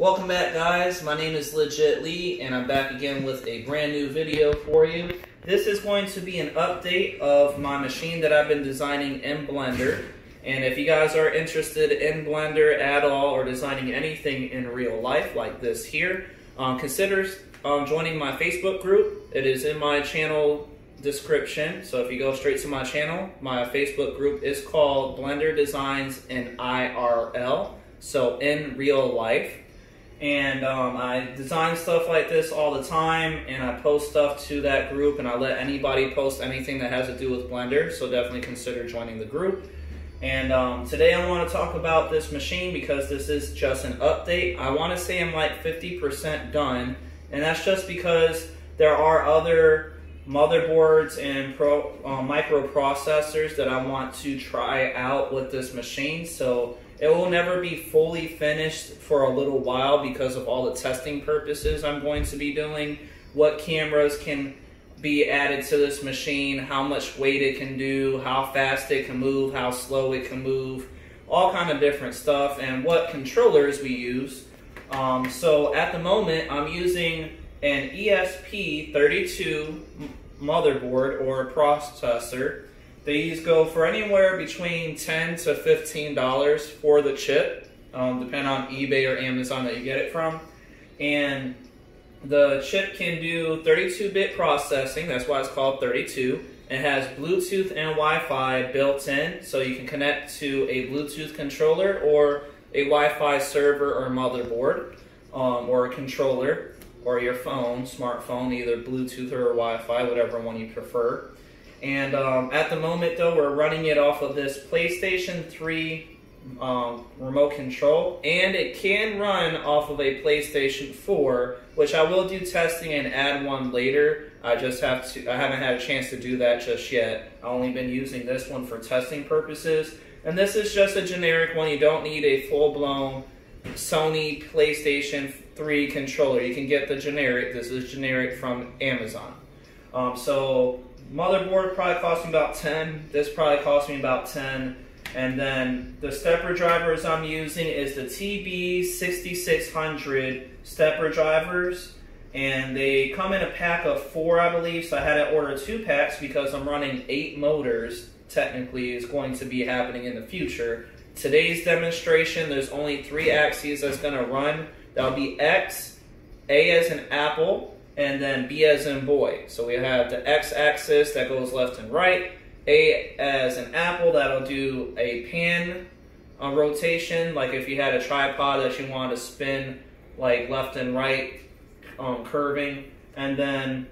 Welcome back guys, my name is Legit Lee and I'm back again with a brand new video for you. This is going to be an update of my machine that I've been designing in Blender. And if you guys are interested in Blender at all or designing anything in real life like this here, um, consider um, joining my Facebook group. It is in my channel description. So if you go straight to my channel, my Facebook group is called Blender Designs in IRL. So in real life. And um, I design stuff like this all the time, and I post stuff to that group, and I let anybody post anything that has to do with Blender, so definitely consider joining the group. And um, today I want to talk about this machine because this is just an update. I want to say I'm like 50% done, and that's just because there are other motherboards and pro, uh, microprocessors that I want to try out with this machine. So it will never be fully finished for a little while because of all the testing purposes I'm going to be doing. What cameras can be added to this machine, how much weight it can do, how fast it can move, how slow it can move, all kind of different stuff, and what controllers we use. Um, so at the moment, I'm using an ESP32 motherboard or processor these go for anywhere between 10 to $15 for the chip, um, depending on eBay or Amazon that you get it from. And the chip can do 32-bit processing, that's why it's called 32. It has Bluetooth and Wi-Fi built in, so you can connect to a Bluetooth controller or a Wi-Fi server or motherboard, um, or a controller, or your phone, smartphone, either Bluetooth or Wi-Fi, whatever one you prefer. And um, at the moment, though, we're running it off of this PlayStation 3 um, remote control, and it can run off of a PlayStation 4, which I will do testing and add one later. I just have to, I haven't had a chance to do that just yet. I've only been using this one for testing purposes. And this is just a generic one. You don't need a full-blown Sony PlayStation 3 controller. You can get the generic. This is generic from Amazon. Um, so motherboard probably cost me about 10. This probably cost me about 10. And then the stepper drivers I'm using is the TB6600 stepper drivers. And they come in a pack of four, I believe. So I had to order two packs because I'm running eight motors, technically, is going to be happening in the future. Today's demonstration, there's only three axes that's going to run. That'll be X, A as an apple, and then B as in boy. So we have the x-axis that goes left and right, A as an apple, that'll do a pan uh, rotation, like if you had a tripod that you wanted to spin like left and right um, curving, and then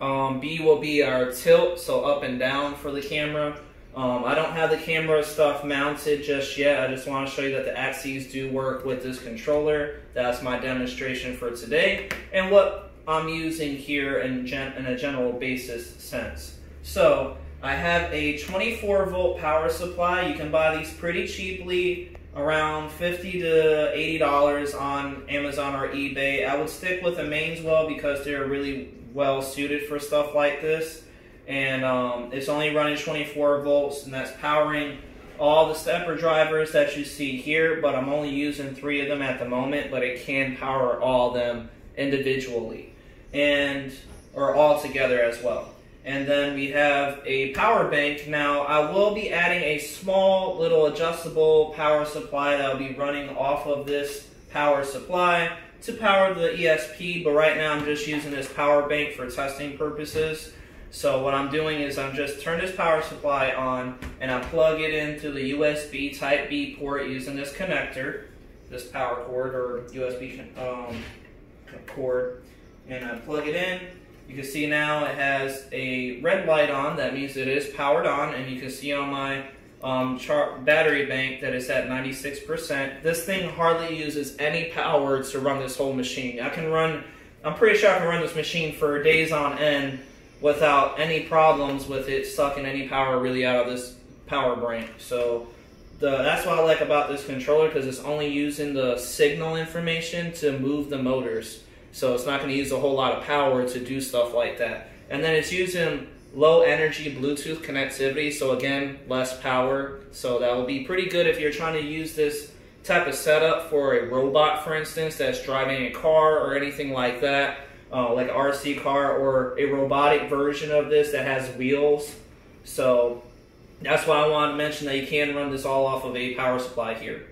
um, B will be our tilt, so up and down for the camera. Um, I don't have the camera stuff mounted just yet. I just want to show you that the axes do work with this controller. That's my demonstration for today. And what I'm using here in, in a general basis sense. So I have a 24 volt power supply. You can buy these pretty cheaply, around 50 to 80 dollars on Amazon or eBay. I would stick with a Mean Well because they're really well suited for stuff like this. And um, it's only running 24 volts, and that's powering all the stepper drivers that you see here, but I'm only using three of them at the moment, but it can power all of them individually and or all together as well. And then we have a power bank. Now I will be adding a small little adjustable power supply that will be running off of this power supply to power the ESP, but right now I'm just using this power bank for testing purposes. So what I'm doing is I'm just turn this power supply on and I plug it into the USB type B port using this connector, this power cord or USB um, cord and I plug it in. You can see now it has a red light on. That means it is powered on, and you can see on my um, battery bank that it's at 96%. This thing hardly uses any power to run this whole machine. I can run, I'm pretty sure I can run this machine for days on end without any problems with it sucking any power really out of this power bank. So the, that's what I like about this controller because it's only using the signal information to move the motors. So it's not going to use a whole lot of power to do stuff like that. And then it's using low energy Bluetooth connectivity, so again, less power. So that will be pretty good if you're trying to use this type of setup for a robot, for instance, that's driving a car or anything like that, uh, like RC car or a robotic version of this that has wheels. So that's why I wanted to mention that you can run this all off of a power supply here.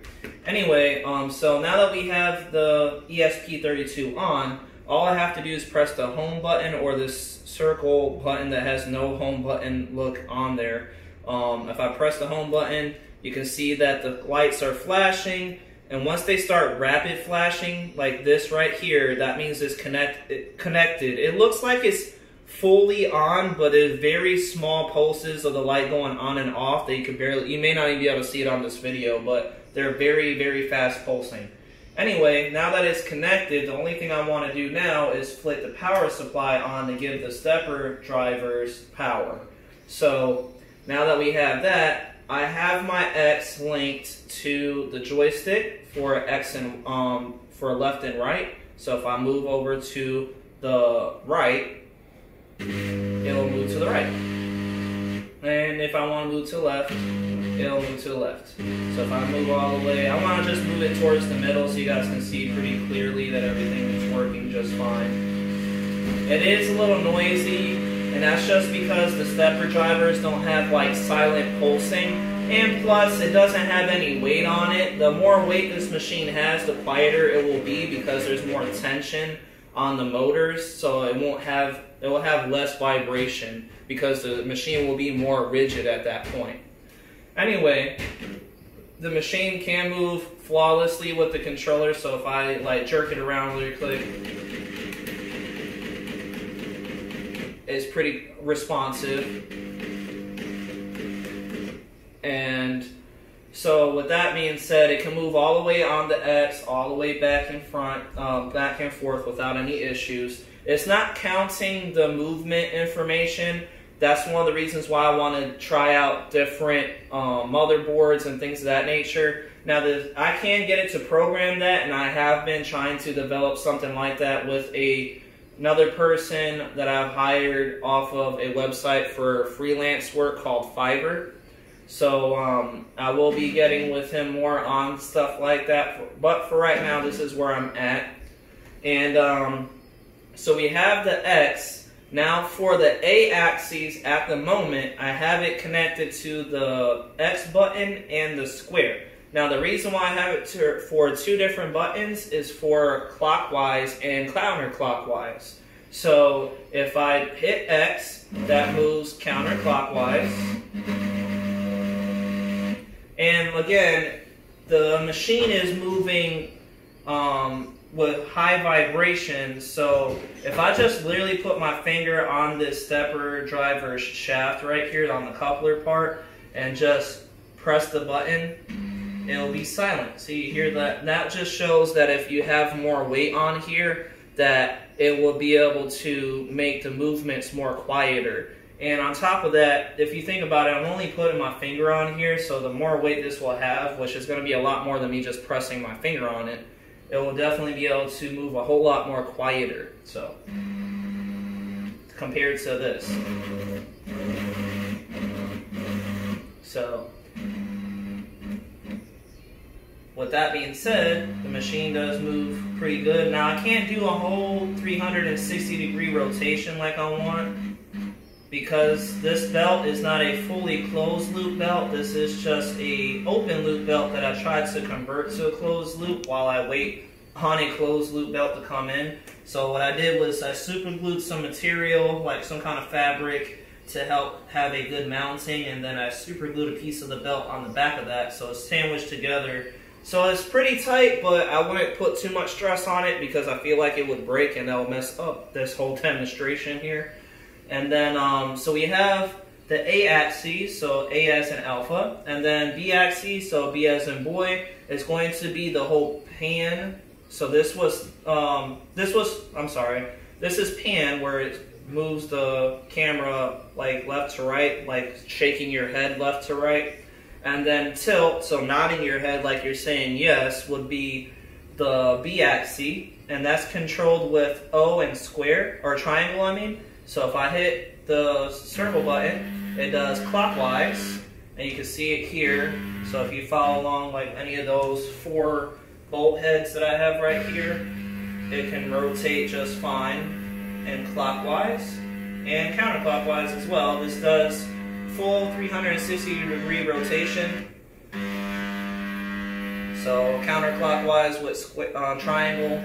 Anyway, um, so now that we have the ESP32 on, all I have to do is press the home button or this circle button that has no home button look on there. Um, if I press the home button, you can see that the lights are flashing. And once they start rapid flashing, like this right here, that means it's connect, it, connected. It looks like it's fully on, but it's very small pulses of the light going on and off that you can barely, you may not even be able to see it on this video, but they're very, very fast pulsing. Anyway, now that it's connected, the only thing I want to do now is flip the power supply on to give the stepper drivers power. So now that we have that, I have my X linked to the joystick for X and um, for left and right. So if I move over to the right, it'll move to the right. And if I want to move to the left, it'll move to the left. So if I move all the way, I want to just move it towards the middle so you guys can see pretty clearly that everything is working just fine. It is a little noisy, and that's just because the stepper drivers don't have like silent pulsing. And plus, it doesn't have any weight on it. The more weight this machine has, the quieter it will be because there's more tension on the motors, so it won't have it will have less vibration because the machine will be more rigid at that point. Anyway, the machine can move flawlessly with the controller, so if I like jerk it around really quick, it's pretty responsive. And so with that being said, it can move all the way on the X, all the way back and front, um, back and forth without any issues. It's not counting the movement information. That's one of the reasons why I want to try out different um, motherboards and things of that nature. Now, the, I can get it to program that, and I have been trying to develop something like that with a another person that I've hired off of a website for freelance work called Fiverr. So um, I will be getting with him more on stuff like that. But for right now, this is where I'm at. And um, so we have the X. Now for the A axis, at the moment, I have it connected to the X button and the square. Now the reason why I have it to, for two different buttons is for clockwise and counterclockwise. So if I hit X, that moves counterclockwise. And again, the machine is moving um, with high vibrations. So if I just literally put my finger on this stepper driver's shaft right here on the coupler part and just press the button, it'll be silent. So you hear that? That just shows that if you have more weight on here, that it will be able to make the movements more quieter. And on top of that, if you think about it, I'm only putting my finger on here, so the more weight this will have, which is going to be a lot more than me just pressing my finger on it, it will definitely be able to move a whole lot more quieter. So, compared to this. So, with that being said, the machine does move pretty good. Now, I can't do a whole 360 degree rotation like I want because this belt is not a fully closed loop belt. This is just a open loop belt that I tried to convert to a closed loop while I wait on a closed loop belt to come in. So what I did was I super glued some material, like some kind of fabric, to help have a good mounting, and then I super glued a piece of the belt on the back of that, so it's sandwiched together. So it's pretty tight, but I wouldn't put too much stress on it because I feel like it would break and that would mess up this whole demonstration here. And then, um, so we have the A axis, so A as in alpha, and then B axis, so B as in boy, is going to be the whole pan. So this was, um, this was, I'm sorry, this is pan where it moves the camera like left to right, like shaking your head left to right. And then tilt, so nodding your head like you're saying yes, would be the B axis, and that's controlled with O and square, or triangle, I mean. So if I hit the circle button, it does clockwise, and you can see it here. So if you follow along like any of those four bolt heads that I have right here, it can rotate just fine and clockwise and counterclockwise as well. This does full 360 degree rotation. So counterclockwise with uh, triangle.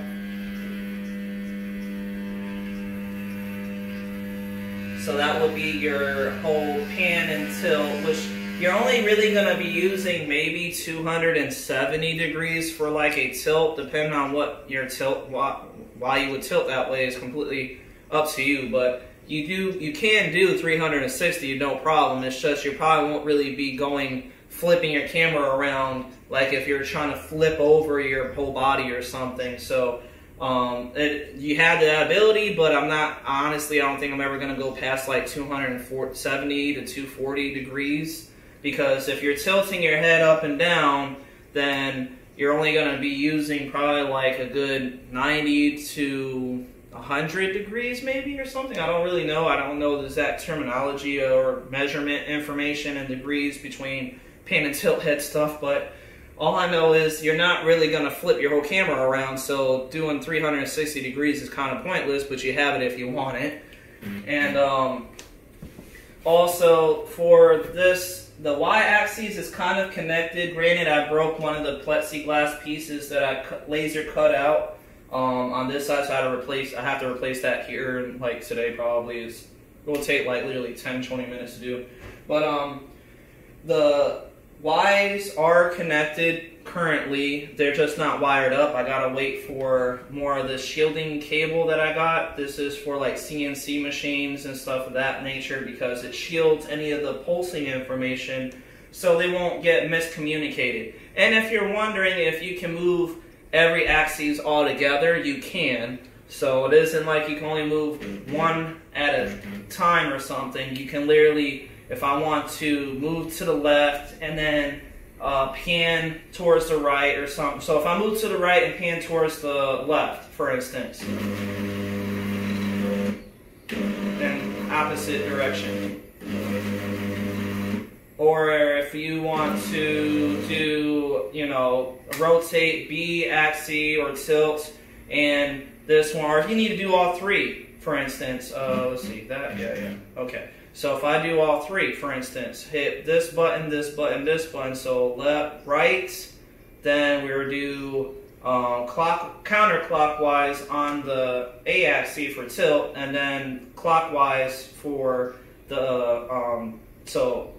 So that will be your whole pan and tilt, which you're only really going to be using maybe 270 degrees for like a tilt, depending on what your tilt, why, why you would tilt that way is completely up to you. But you do, you can do 360, no problem. It's just you probably won't really be going flipping your camera around like if you're trying to flip over your whole body or something. So um, it, you have that ability, but I'm not honestly. I don't think I'm ever going to go past like 270 to 240 degrees because if you're tilting your head up and down, then you're only going to be using probably like a good 90 to 100 degrees maybe or something. I don't really know. I don't know the exact terminology or measurement information and degrees between pan and tilt head stuff, but all I know is you're not really going to flip your whole camera around, so doing 360 degrees is kind of pointless, but you have it if you want it. And um, also for this the y-axis is kind of connected. Granted, I broke one of the plexiglass pieces that I cut, laser cut out um, on this side, so I had to replace. I have to replace that here, and like today probably is. It will take like literally 10, 20 minutes to do. But um, the Y's are connected currently. They're just not wired up. I gotta wait for more of the shielding cable that I got. This is for like CNC machines and stuff of that nature because it shields any of the pulsing information so they won't get miscommunicated. And if you're wondering if you can move every axis all together, you can. So it isn't like you can only move one at a time or something. You can literally if I want to move to the left and then uh, pan towards the right or something. So if I move to the right and pan towards the left, for instance, then opposite direction. Or if you want to do, you know, rotate B axis or tilt and this one, or if you need to do all three, for instance, uh, let's see, that, yeah, yeah, okay. So if I do all three, for instance, hit this button, this button, this button, so left, right, then we would do um, clock, counterclockwise on the A axis for tilt, and then clockwise for the, um, so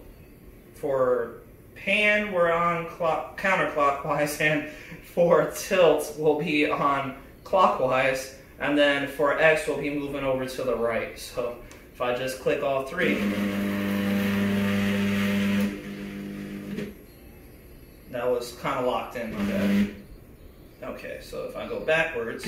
for pan, we're on clock, counterclockwise, and for tilt, we'll be on clockwise, and then for X, we'll be moving over to the right. So if I just click all three, that was kind of locked in, okay? Okay, so if I go backwards,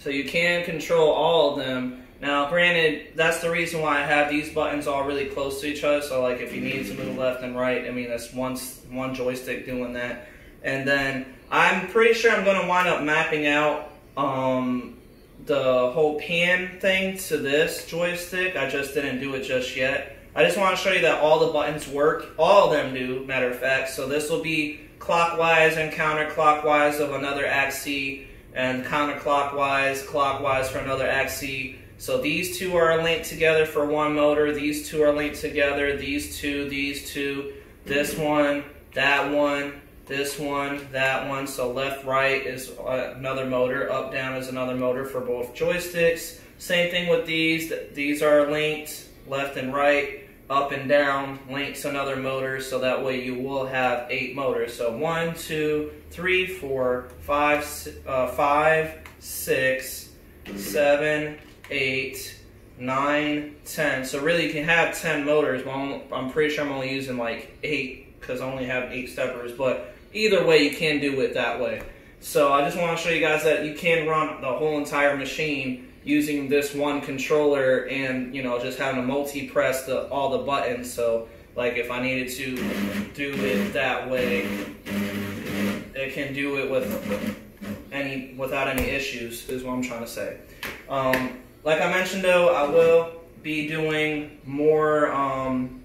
So you can control all of them now, granted, that's the reason why I have these buttons all really close to each other. So, like, if you need to move left and right, I mean, that's one one joystick doing that. And then I'm pretty sure I'm going to wind up mapping out um, the whole pan thing to this joystick. I just didn't do it just yet. I just want to show you that all the buttons work. All of them do, matter of fact. So this will be clockwise and counterclockwise of another axis, and counterclockwise, clockwise for another axis so these two are linked together for one motor. These two are linked together. These two, these two, this one, that one, this one, that one. So left, right is uh, another motor. Up, down is another motor for both joysticks. Same thing with these. These are linked left and right. Up and down links another motor. So that way you will have eight motors. So one, two, three, four, five, uh, five, six, seven, eight, nine, ten. So really, you can have ten motors. But I'm pretty sure I'm only using like eight because I only have eight steppers. But either way, you can do it that way. So I just want to show you guys that you can run the whole entire machine using this one controller and you know just having to multi-press the, all the buttons. So Like if I needed to do it that way, it can do it with any without any issues. Is what I'm trying to say. Um, like I mentioned though, I will be doing more um,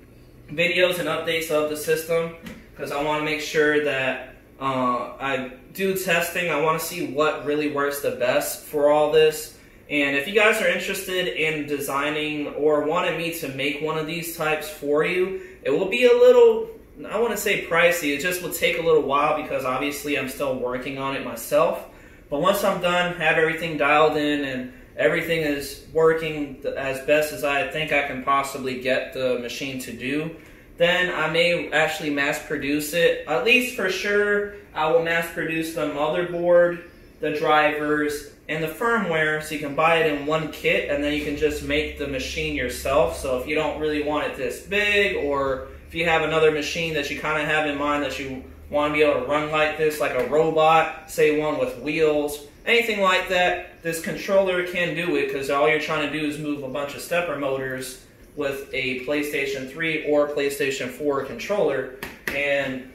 videos and updates of the system because I want to make sure that uh, I do testing. I want to see what really works the best for all this. And if you guys are interested in designing or wanted me to make one of these types for you, it will be a little, I want to say pricey. It just will take a little while because obviously I'm still working on it myself. But once I'm done, have everything dialed in and everything is working as best as I think I can possibly get the machine to do, then I may actually mass produce it. At least for sure, I will mass produce the motherboard, the drivers, and the firmware so you can buy it in one kit and then you can just make the machine yourself. So if you don't really want it this big or if you have another machine that you kind of have in mind that you want to be able to run like this, like a robot, say one with wheels, anything like that, this controller can do it because all you're trying to do is move a bunch of stepper motors with a PlayStation 3 or PlayStation 4 controller and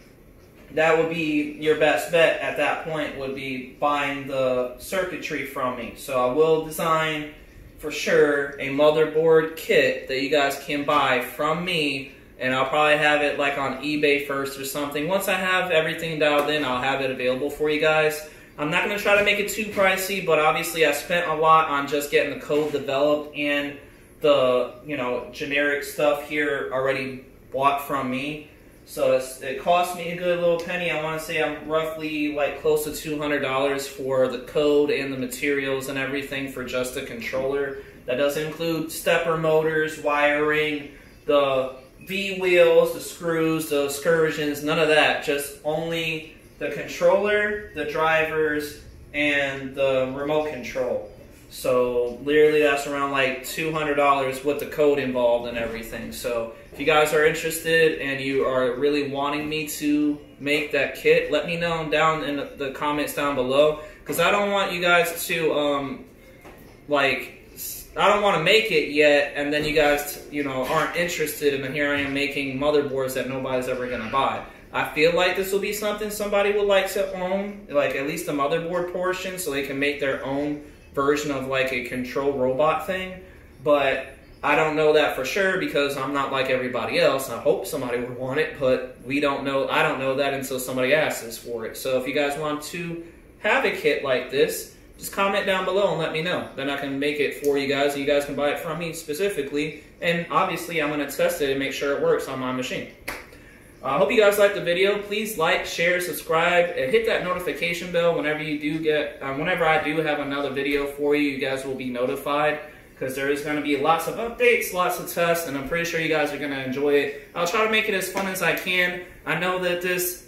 that would be your best bet at that point would be buying the circuitry from me. So I will design for sure a motherboard kit that you guys can buy from me and I'll probably have it like on eBay first or something. Once I have everything dialed in, I'll have it available for you guys. I'm not going to try to make it too pricey, but obviously I spent a lot on just getting the code developed and the, you know, generic stuff here already bought from me. So it cost me a good little penny. I want to say I'm roughly like close to $200 for the code and the materials and everything for just the controller. That doesn't include stepper motors, wiring, the V wheels, the screws, the extrusions, none of that. Just only the controller, the drivers, and the remote control. So literally that's around like $200 with the code involved and everything. So if you guys are interested and you are really wanting me to make that kit, let me know down in the comments down below. Because I don't want you guys to, um, like, I don't want to make it yet, and then you guys, you know, aren't interested, and then here I am making motherboards that nobody's ever to buy. I feel like this will be something somebody will like to own, like at least the motherboard portion, so they can make their own version of like a control robot thing. But I don't know that for sure because I'm not like everybody else. I hope somebody would want it, but we don't know. I don't know that until somebody asks us for it. So if you guys want to have a kit like this, just comment down below and let me know. Then I can make it for you guys. and You guys can buy it from me specifically. And obviously, I'm going to test it and make sure it works on my machine. I uh, hope you guys liked the video. Please like, share, subscribe, and hit that notification bell whenever you do get, uh, whenever I do have another video for you, you guys will be notified because there is going to be lots of updates, lots of tests, and I'm pretty sure you guys are going to enjoy it. I'll try to make it as fun as I can. I know that this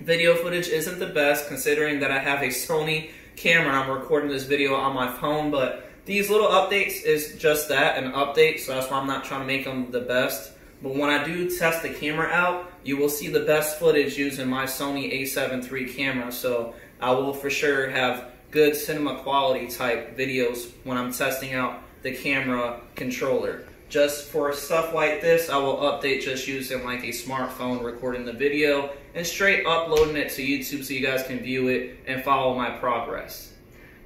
video footage isn't the best considering that I have a Sony camera. I'm recording this video on my phone, but these little updates is just that, an update, so that's why I'm not trying to make them the best. But when I do test the camera out, you will see the best footage using my Sony a7 III camera. So I will for sure have good cinema quality type videos when I'm testing out the camera controller. Just for stuff like this, I will update just using like a smartphone recording the video and straight uploading it to YouTube so you guys can view it and follow my progress.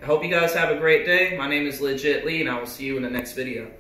I hope you guys have a great day. My name is Legit Lee and I will see you in the next video.